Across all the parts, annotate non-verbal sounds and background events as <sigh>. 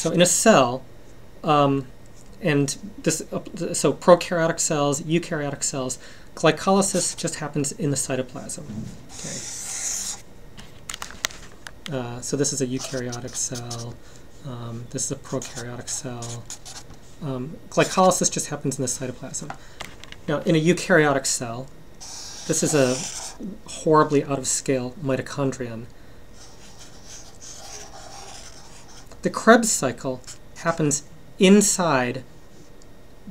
So in a cell, um, and this, uh, so prokaryotic cells, eukaryotic cells, glycolysis just happens in the cytoplasm. Okay. Uh, so this is a eukaryotic cell. Um, this is a prokaryotic cell. Um, glycolysis just happens in the cytoplasm. Now, in a eukaryotic cell, this is a horribly out of scale mitochondrion. The Krebs cycle happens inside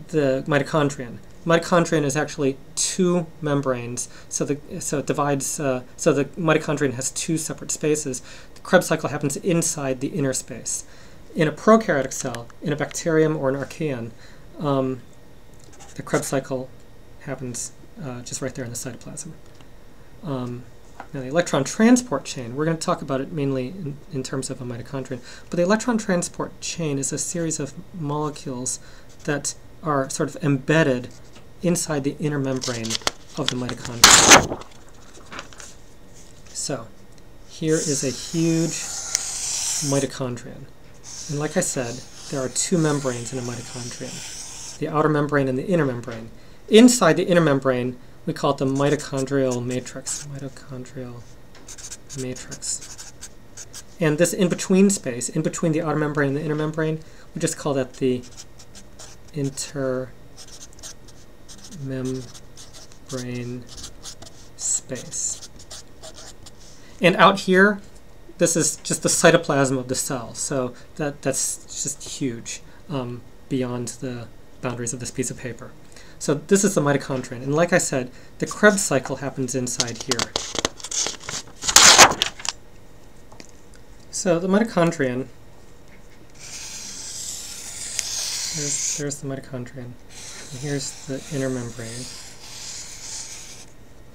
the mitochondrion. Mitochondrion is actually two membranes, so the so it divides. Uh, so the mitochondrion has two separate spaces. The Krebs cycle happens inside the inner space. In a prokaryotic cell, in a bacterium or an archaeon, um, the Krebs cycle happens uh, just right there in the cytoplasm. Um, now, the electron transport chain, we're going to talk about it mainly in, in, terms of a mitochondrion, but the electron transport chain is a series of molecules that are sort of embedded inside the inner membrane of the mitochondria. So, here is a huge mitochondrion. And like I said, there are two membranes in a mitochondrion, the outer membrane and the inner membrane. Inside the inner membrane, we call it the mitochondrial matrix. Mitochondrial matrix. And this in-between space, in between the outer membrane and the inner membrane, we just call that the intermembrane space. And out here, this is just the cytoplasm of the cell, so that, that's just huge um, beyond the boundaries of this piece of paper. So this is the mitochondrion. And like I said, the Krebs cycle happens inside here. So the mitochondrion, there's, there's the mitochondrion. And here's the inner membrane.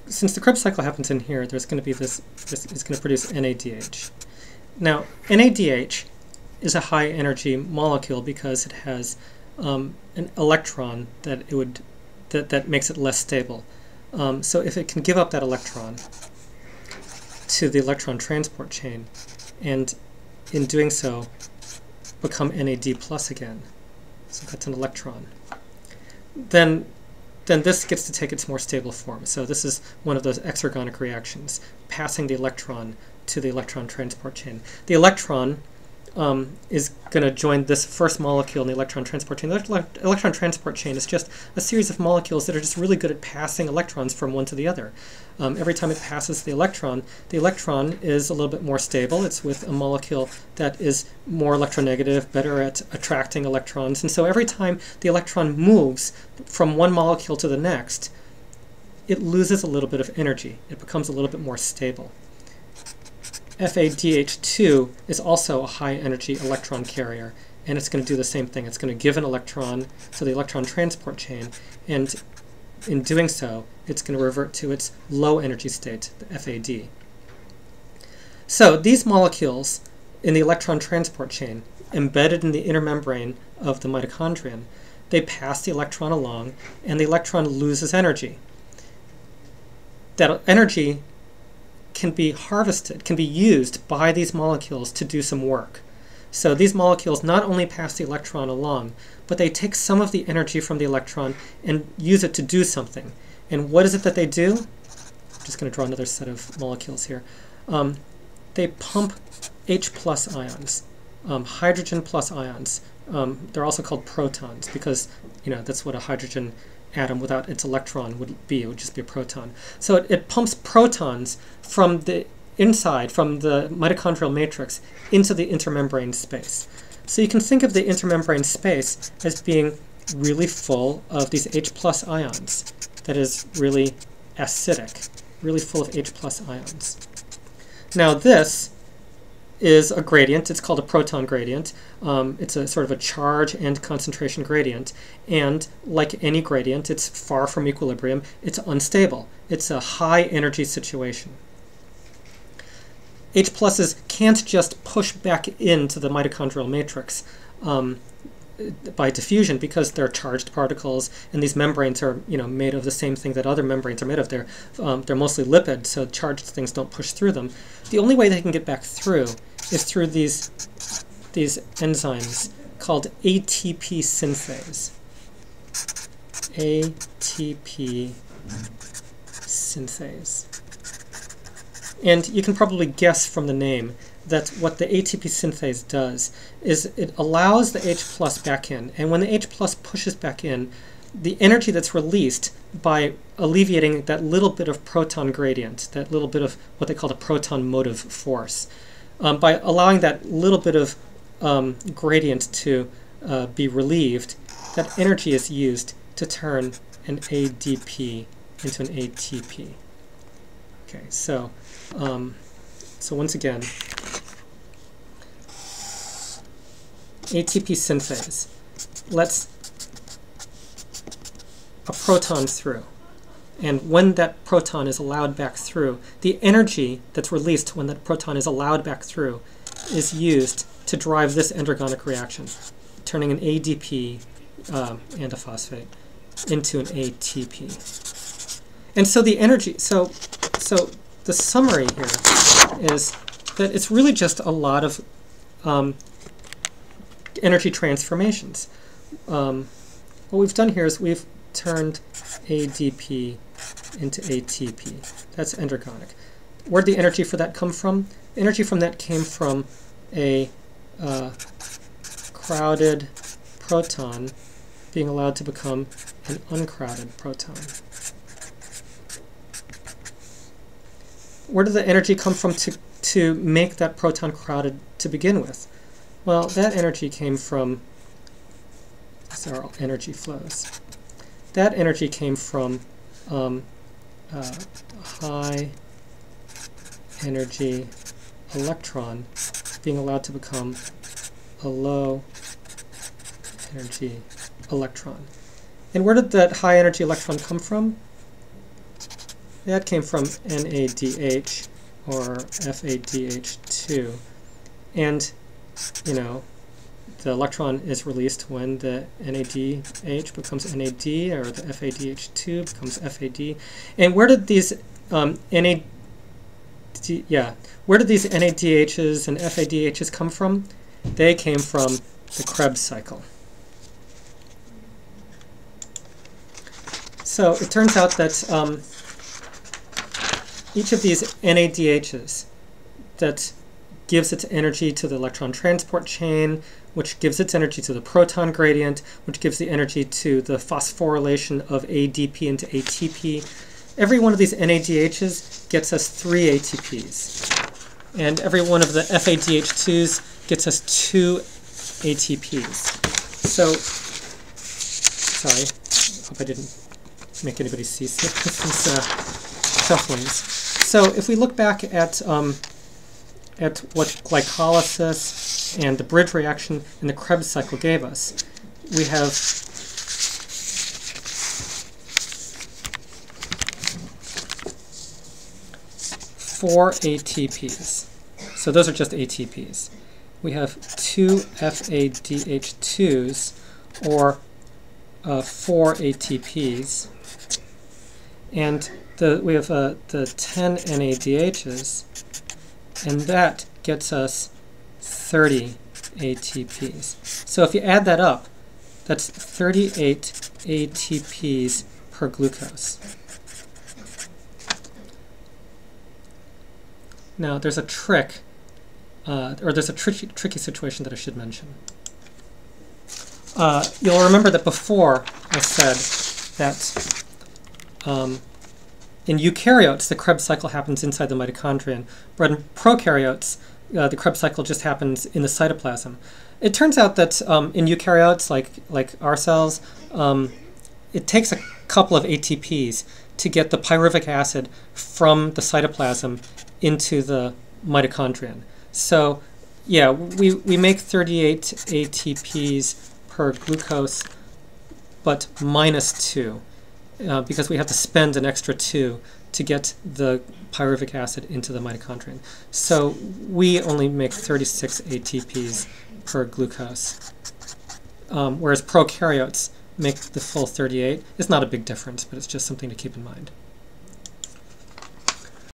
Since the Krebs cycle happens in here, there's going to be this, this it's going to produce NADH. Now, NADH is a high energy molecule because it has um, an electron that it would that, that makes it less stable. Um, so if it can give up that electron to the electron transport chain, and in doing so, become NAD plus again, so that's an electron, then then this gets to take its more stable form. So this is one of those exergonic reactions, passing the electron to the electron transport chain. The electron um, is going to join this first molecule in the electron transport chain. The electron transport chain is just a series of molecules that are just really good at passing electrons from one to the other. Um, every time it passes the electron, the electron is a little bit more stable. It's with a molecule that is more electronegative, better at attracting electrons. And so every time the electron moves from one molecule to the next, it loses a little bit of energy. It becomes a little bit more stable. FADH2 is also a high energy electron carrier, and it's going to do the same thing. It's going to give an electron to the electron transport chain, and in doing so, it's going to revert to its low energy state, the FAD. So these molecules in the electron transport chain, embedded in the inner membrane of the mitochondrion, they pass the electron along, and the electron loses energy. That energy can be harvested, can be used by these molecules to do some work. So these molecules not only pass the electron along, but they take some of the energy from the electron and use it to do something. And what is it that they do? I'm just going to draw another set of molecules here. Um, they pump H plus ions, um, hydrogen plus ions. Um, they're also called protons because you know that's what a hydrogen atom without its electron would be. It would just be a proton. So it, it pumps protons from the inside, from the mitochondrial matrix, into the intermembrane space. So you can think of the intermembrane space as being really full of these H plus ions. That is really acidic, really full of H plus ions. Now this is a gradient. It's called a proton gradient. Um, it's a sort of a charge and concentration gradient. And like any gradient, it's far from equilibrium. It's unstable. It's a high energy situation. H pluses can't just push back into the mitochondrial matrix um, by diffusion because they're charged particles and these membranes are you know made of the same thing that other membranes are made of. They're, um, they're mostly lipid, so charged things don't push through them. The only way they can get back through is through these these enzymes called ATP synthase. ATP synthase. And you can probably guess from the name that what the ATP synthase does is it allows the H plus back in. And when the H plus pushes back in, the energy that's released by alleviating that little bit of proton gradient, that little bit of what they call the proton motive force, um, by allowing that little bit of um, gradient to uh, be relieved, that energy is used to turn an ADP into an ATP. Okay, so um, so once again, ATP synthase. Let's a proton through. And when that proton is allowed back through, the energy that's released when that proton is allowed back through is used to drive this endergonic reaction, turning an ADP um, phosphate into an ATP. And so the energy, so, so the summary here is that it's really just a lot of um, energy transformations. Um, what we've done here is we've turned ADP into ATP. That's endergonic. Where'd the energy for that come from? Energy from that came from a uh, crowded proton being allowed to become an uncrowded proton. Where did the energy come from to, to make that proton crowded to begin with? Well, that energy came from, these energy flows. That energy came from um, uh, high energy electron being allowed to become a low energy electron. And where did that high energy electron come from? That came from NADH or FADH2. And, you know, the electron is released when the NADH becomes NAD or the FADH2 becomes FAD. And where did these um, NAD, yeah, where did these NADHs and FADHs come from? They came from the Krebs cycle. So it turns out that um, each of these NADHs that gives its energy to the electron transport chain, which gives its energy to the proton gradient, which gives the energy to the phosphorylation of ADP into ATP. Every one of these NADHs gets us three ATPs. And every one of the FADH2s gets us two ATPs. So, sorry, hope I didn't make anybody see <laughs> these uh, shufflings. So if we look back at um, at what glycolysis and the bridge reaction and the Krebs cycle gave us, we have four ATPs. So those are just ATPs. We have two FADH2s, or uh, four ATPs, and the, we have uh, the 10 NADHs, and that gets us 30 ATPs. So if you add that up, that's 38 ATPs per glucose. Now there's a trick, uh, or there's a tricky, tricky situation that I should mention. Uh, you'll remember that before I said that um, in eukaryotes, the Krebs cycle happens inside the mitochondrion, but in prokaryotes, uh, the Krebs cycle just happens in the cytoplasm. It turns out that um, in eukaryotes, like, like our cells, um, it takes a couple of ATPs to get the pyruvic acid from the cytoplasm into the mitochondrion. So yeah, we, we make 38 ATPs per glucose, but minus 2 uh, because we have to spend an extra two to get the pyruvic acid into the mitochondrion. So we only make 36 ATPs per glucose, um, whereas prokaryotes make the full 38. It's not a big difference, but it's just something to keep in mind.